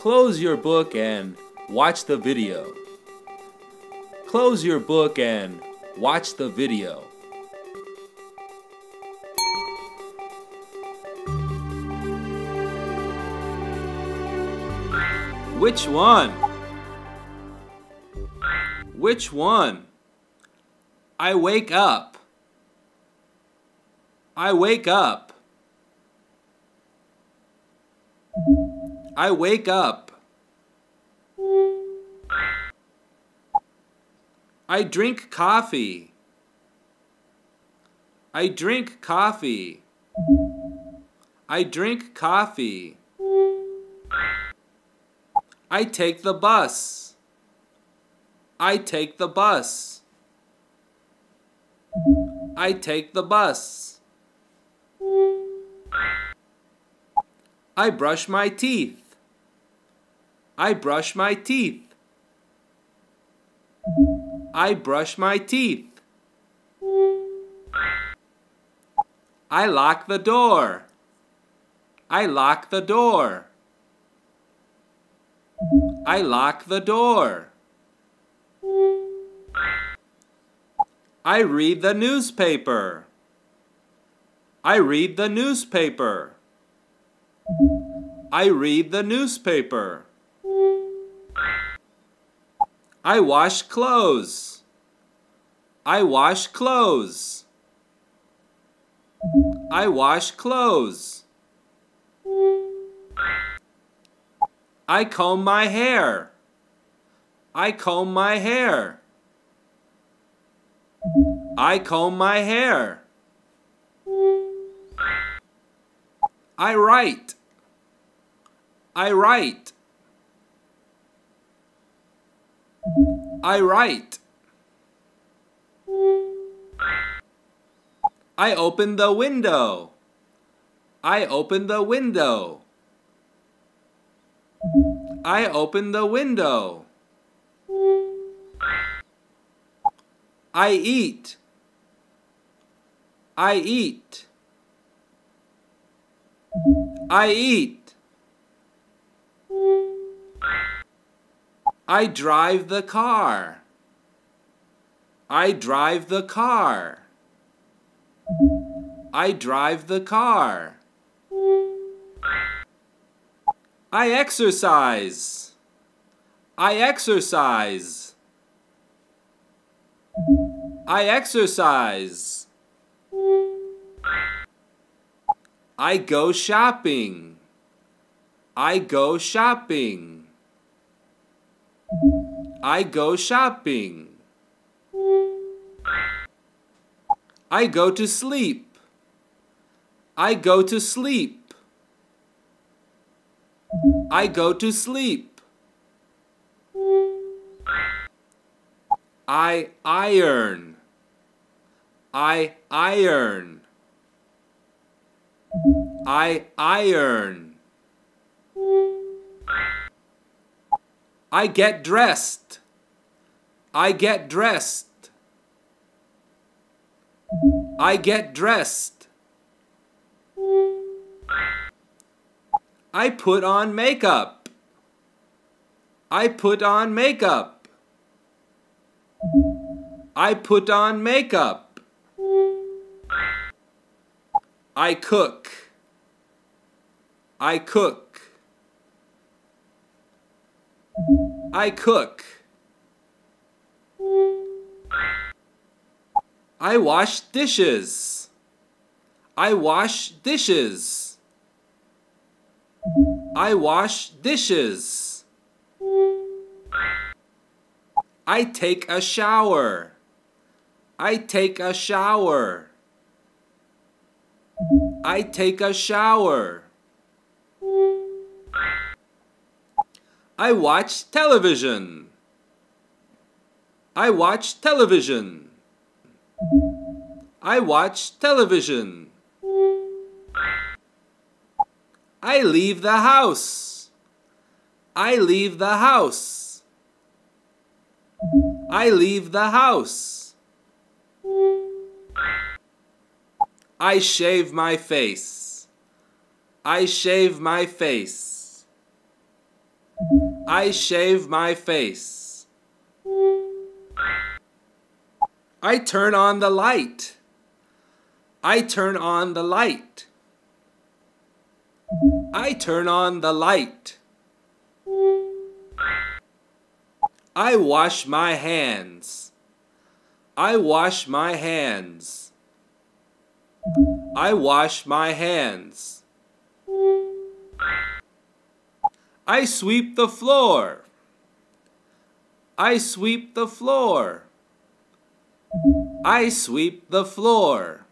Close your book and watch the video. Close your book and watch the video. Which one? Which one? I wake up. I wake up. I wake up. I drink coffee. I drink coffee. I drink coffee. I take the bus. I take the bus. I take the bus. I brush my teeth. I brush my teeth. I brush my teeth. I lock the door. I lock the door. I lock the door. I read the newspaper. I read the newspaper. I read the newspaper. I wash clothes. I wash clothes. I wash clothes. I comb my hair. I comb my hair. I comb my hair. I write. I write. I write. I open the window. I open the window. I open the window. I eat. I eat. I eat. I drive the car. I drive the car. I drive the car. I exercise. I exercise. I exercise. I go shopping. I go shopping. I go shopping. I go to sleep. I go to sleep. I go to sleep. I iron. I iron. I iron. I get dressed. I get dressed. I get dressed. I put on makeup. I put on makeup. I put on makeup. I cook. I cook. I cook. I wash dishes. I wash dishes. I wash dishes. I take a shower. I take a shower. I take a shower. I watch television. I watch television. I watch television. I leave the house. I leave the house. I leave the house. I shave my face. I shave my face. I shave my face. I turn on the light. I turn on the light. I turn on the light. I wash my hands. I wash my hands. I wash my hands. I sweep the floor. I sweep the floor. I sweep the floor.